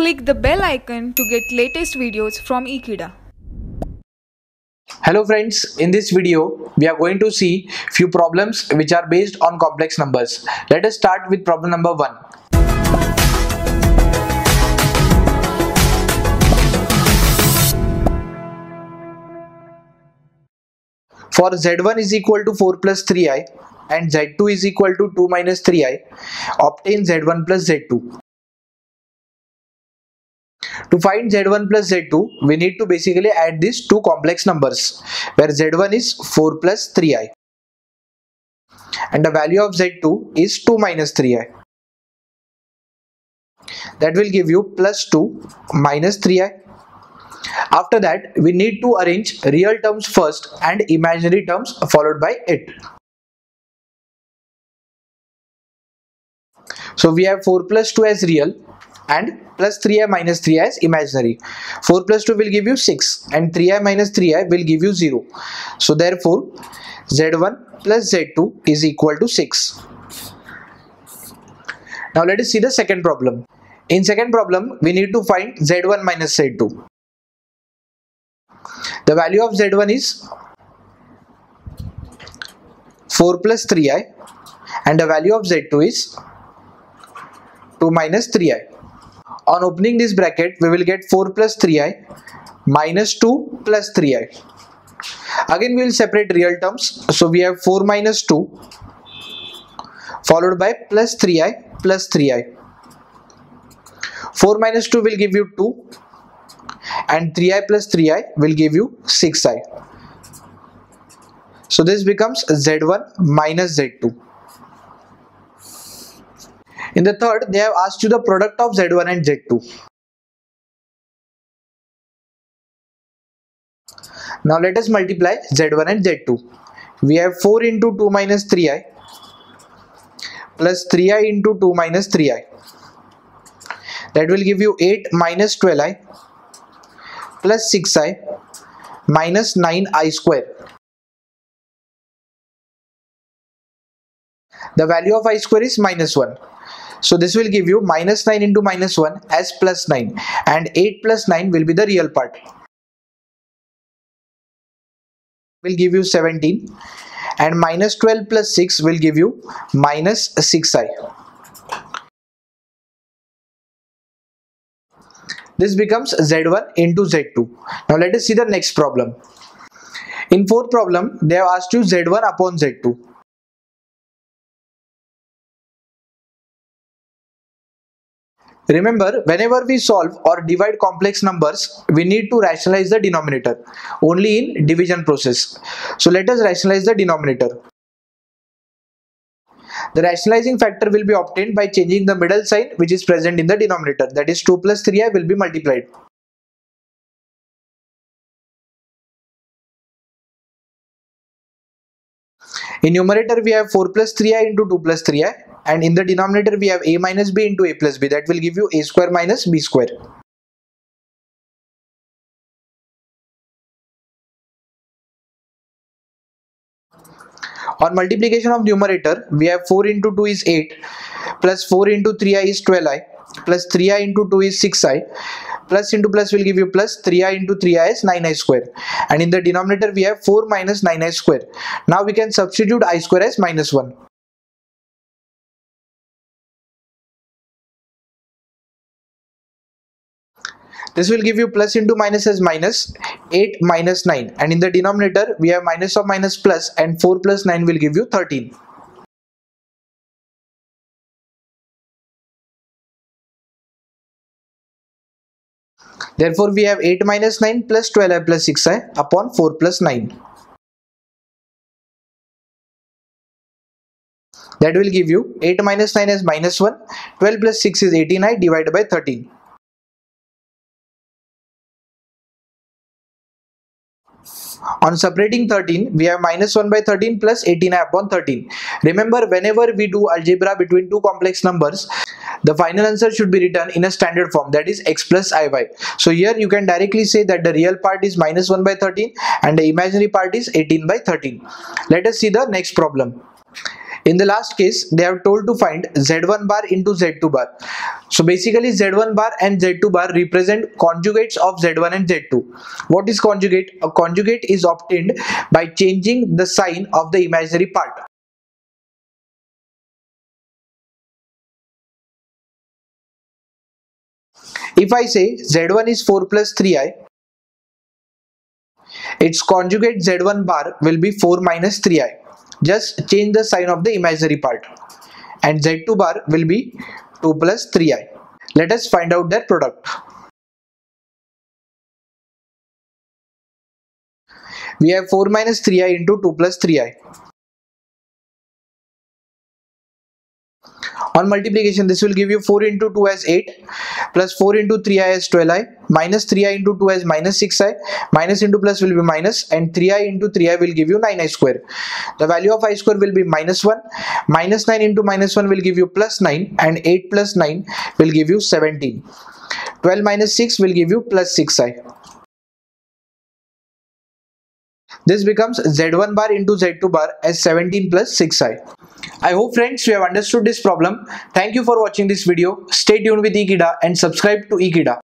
Click the bell icon to get latest videos from Ekeeda. Hello friends, in this video we are going to see few problems which are based on complex numbers. Let us start with problem number 1. For z1 is equal to 4 plus 3i and z2 is equal to 2 minus 3i, obtain z1 plus z2. To find z1 plus z2, we need to basically add these two complex numbers where z1 is 4 plus 3i and the value of z2 is 2 minus 3i. That will give you plus 2 minus 3i. After that, we need to arrange real terms first and imaginary terms followed by it. So we have 4 plus 2 as real and plus 3i minus 3i is imaginary. 4 plus 2 will give you 6 and 3i minus 3i will give you 0. So therefore z1 plus z2 is equal to 6. Now let us see the second problem. In second problem we need to find z1 minus z2. The value of z1 is 4 plus 3i and the value of z2 is 2 minus 3i. On opening this bracket, we will get 4 plus 3i minus 2 plus 3i. Again, we will separate real terms. So we have 4 minus 2 followed by plus 3i plus 3i. 4 minus 2 will give you 2 and 3i plus 3i will give you 6i. So this becomes z1 minus z2. In the third, they have asked you the product of Z1 and Z2. Now let us multiply Z1 and Z2. We have 4 into 2 minus 3i plus 3i into 2 minus 3i. That will give you 8 minus 12i plus 6i minus 9i square. The value of i square is minus 1. So this will give you minus 9 into minus 1 as plus 9 and 8 plus 9 will be the real part. Will give you 17 and minus 12 plus 6 will give you minus 6i. This becomes z1 into z2. Now let us see the next problem. In fourth problem, they have asked you z1 upon z2. Remember, whenever we solve or divide complex numbers, we need to rationalize the denominator only in division process. So let us rationalize the denominator. The rationalizing factor will be obtained by changing the middle sign which is present in the denominator that is 2 plus 3i will be multiplied. In numerator we have 4 plus 3i into 2 plus 3i and in the denominator we have a minus b into a plus b. That will give you a square minus b square. On multiplication of numerator we have 4 into 2 is 8 plus 4 into 3i is 12i plus 3i into 2 is 6i plus into plus will give you plus 3i into 3i is 9i square and in the denominator we have 4 minus 9i square. Now we can substitute i square as minus 1. This will give you plus into minus as minus 8 minus 9 and in the denominator we have minus of minus plus and 4 plus 9 will give you 13. Therefore we have 8 minus 9 plus 12i plus 6i upon 4 plus 9. That will give you 8 minus 9 is minus 1, 12 plus 6 is 18i divided by 13. On separating 13, we have minus 1 by 13 plus 18 upon 13. Remember, whenever we do algebra between two complex numbers, the final answer should be written in a standard form that is x plus iy. So here you can directly say that the real part is minus 1 by 13 and the imaginary part is 18 by 13. Let us see the next problem. In the last case, they have told to find Z1 bar into Z2 bar. So basically Z1 bar and Z2 bar represent conjugates of Z1 and Z2. What is conjugate? A conjugate is obtained by changing the sign of the imaginary part. If I say Z1 is 4 plus 3i, its conjugate Z1 bar will be 4 minus 3i. Just change the sign of the imaginary part. And Z2 bar will be 2 plus 3i. Let us find out their product. We have 4 minus 3i into 2 plus 3i. On multiplication, this will give you 4 into 2 as 8, plus 4 into 3i as 12i, minus 3i into 2 as minus 6i, minus into plus will be minus, and 3i into 3i will give you 9i square. The value of i square will be minus 1, minus 9 into minus 1 will give you plus 9, and 8 plus 9 will give you 17. 12 minus 6 will give you plus 6i. This becomes z1 bar into z2 bar as 17 plus 6i. I hope friends you have understood this problem. Thank you for watching this video. Stay tuned with Ekeeda and subscribe to Ekeeda.